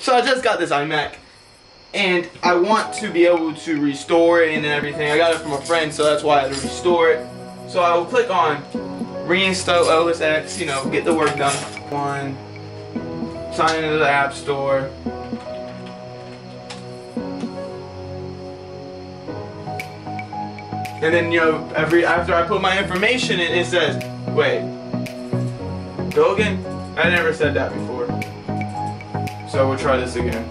So I just got this iMac and I want to be able to restore it and everything. I got it from a friend, so that's why I had to restore it. So I will click on reinstall OS X, you know, get the work done. One, sign into the App Store. And then, you know, every after I put my information in, it says, wait, again? I never said that before. So we'll try this again.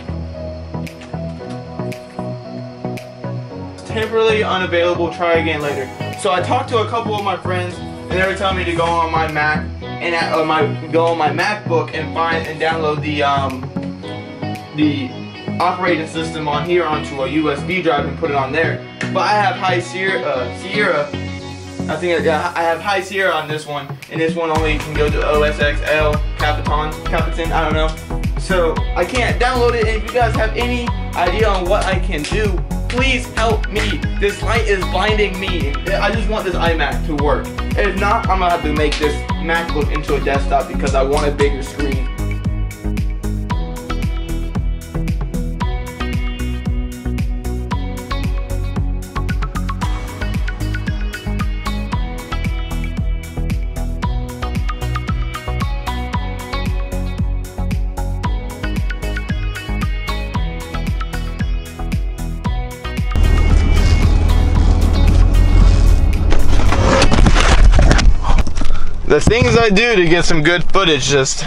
Temporarily unavailable, try again later. So I talked to a couple of my friends and they were telling me to go on my Mac and at, uh, my go on my MacBook and find and download the um, the operating system on here onto a USB drive and put it on there. But I have High Sierra, uh, Sierra I think I, I have High Sierra on this one, and this one only can go to OS X El, Capitan, Capitan, I don't know. So I can't download it, and if you guys have any idea on what I can do, please help me. This light is blinding me. I just want this iMac to work. If not, I'm gonna have to make this MacBook into a desktop because I want a bigger screen. Things I do to get some good footage just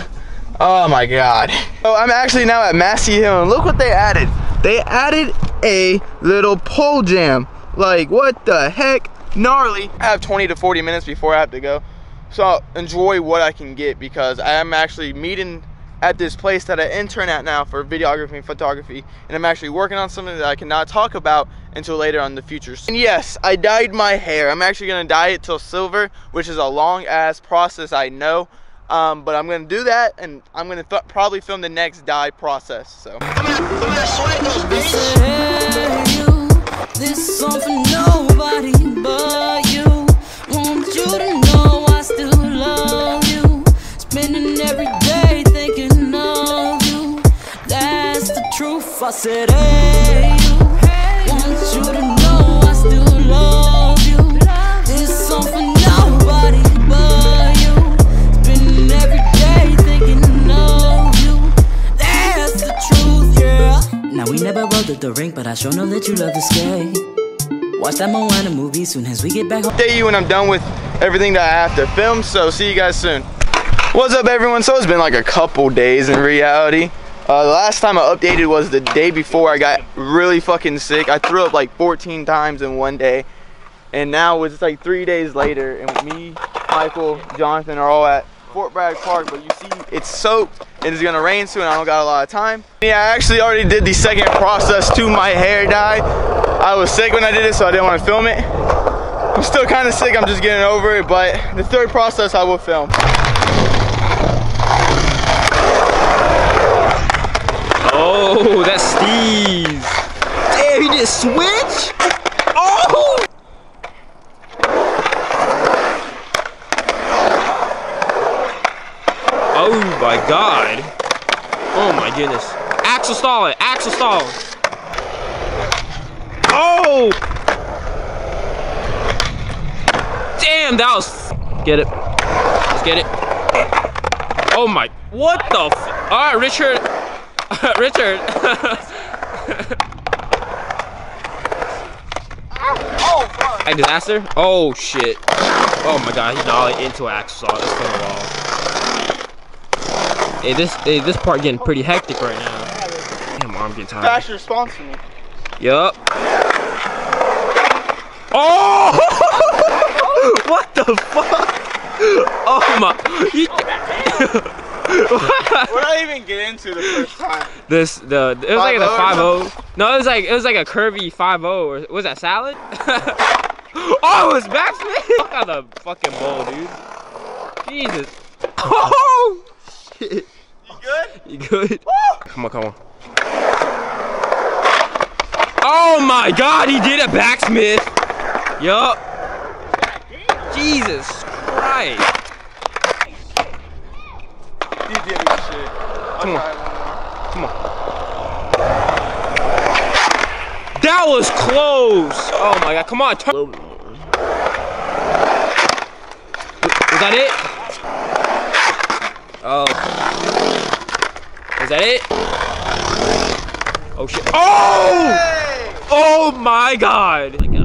oh my god. So I'm actually now at Massey Hill and look what they added. They added a little pole jam. Like what the heck? Gnarly. I have 20 to 40 minutes before I have to go. So I'll enjoy what I can get because I am actually meeting at this place that I intern at now for videography and photography and I'm actually working on something that I cannot talk about until later on in the future. And yes, I dyed my hair. I'm actually gonna dye it till silver, which is a long ass process, I know. Um, but I'm gonna do that and I'm gonna probably film the next dye process, so. This song for nobody but you. Want truth. I said, hey, you. Want you to know I still love you. This song for nobody but you. Spending every day thinking of you. That's the truth, yeah. Now we never rode at the rink, but I sure know that you love the skate. Watch that Moana movie soon as we get back home. Update you when I'm done with everything that I have to film, so see you guys soon. What's up everyone? So it's been like a couple days in reality. Uh, the last time I updated was the day before I got really fucking sick. I threw up like 14 times in one day. And now it's like three days later and me, Michael, Jonathan are all at Fort Bragg Park. But you see it's soaked and it's gonna rain soon. I don't got a lot of time. Yeah, I actually already did the second process to my hair dye. I was sick when I did it so I didn't want to film it. I'm still kind of sick, I'm just getting over it. But the third process I will film. Oh, that's Steve. Damn, he did switch? Oh! Oh my god. Oh my goodness. axle stall it. axle stall. Oh! Damn, that was. Get it. Let's get it. Oh my. What the f. Alright, Richard. Richard. oh, A disaster? Oh shit. Oh my god, he dollied into axle saw. It's gonna wall. Hey, this hey, this part getting pretty hectic right now. Damn, arm getting tired. Fast response to me. Yup. Oh! what the fuck? Oh my. Oh, what did I even get into the first time? This the it was like the five oh? zero. Oh. No, it was like it was like a curvy five zero. Or was that salad? oh, it was backspin. Fuck out the fucking bowl, dude. Jesus. Oh shit. You good? You good? Come on, come on. Oh my God, he did a backsmith. Yup. Jesus Christ. Come on. Come on. That was close. Oh my god. Come on. Turn. Was that it? Oh. Is that it? Oh shit. Oh! Oh my god. Oh my god.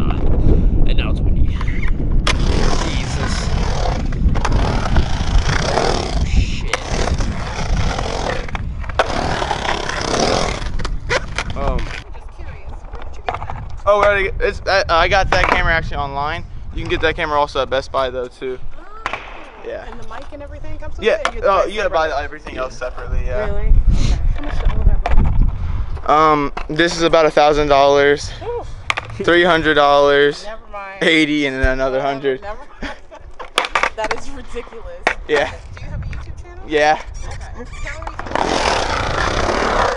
Oh, I, it's, I, I got that camera actually online. You can get that camera also at Best Buy though too. Yeah. And the mic and everything comes with Yeah. it? Yeah. you Oh, you gotta buy everything else separately. Yeah. Really? Okay. How much all of that? Um, this is about a thousand dollars, three hundred dollars, never mind. eighty, and then another hundred. Never. that is ridiculous. Yeah. Do you have a YouTube channel? Yeah. Okay.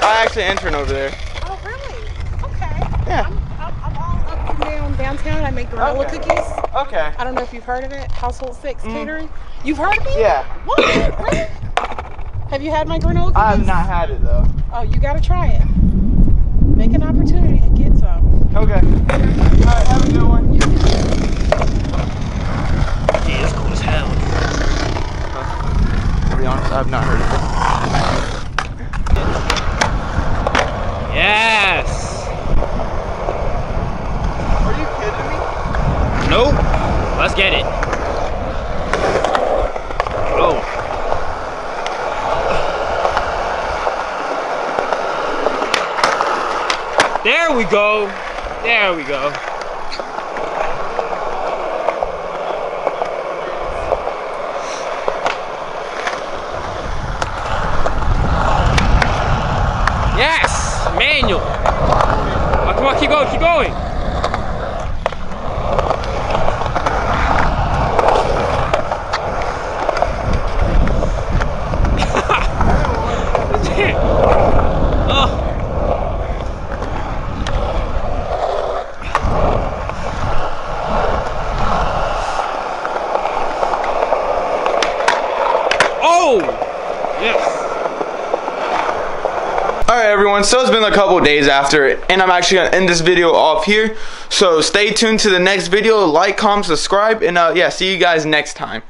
I actually intern over there. Oh, really? Okay. Yeah. I'm, I'm, I'm all up and down downtown. I make granola Okay. cookies. Okay. I don't know if you've heard of it. Household Six Catering. You've heard of me? Mm. Yeah. What? Really? Have you had my granola cookies? I have not had it though. Oh, you gotta try it. Make an opportunity to get some. Okay. Alright, have a good one. Yeah, it's cool as hell. To be honest, I have not heard of it. Yes. Are you kidding me? Nope. Let's get it. Oh. There we go. There we go. Yes! Manual. Oh, come on, keep going, keep going. oh. Oh! Yes. Alright everyone, so it's been a couple days after it, and I'm actually gonna end this video off here. So stay tuned to the next video, like, comment, subscribe, and uh, yeah, see you guys next time.